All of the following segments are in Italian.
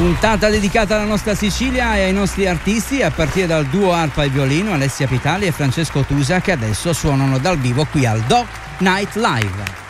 Puntata dedicata alla nostra Sicilia e ai nostri artisti a partire dal duo arpa e violino Alessia Pitali e Francesco Tusa che adesso suonano dal vivo qui al Doc Night Live.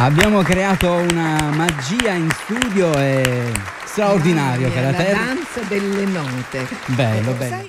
Abbiamo creato una magia in studio e straordinario, Mamma mia, cara La danza delle note. Bello, Eh, bello.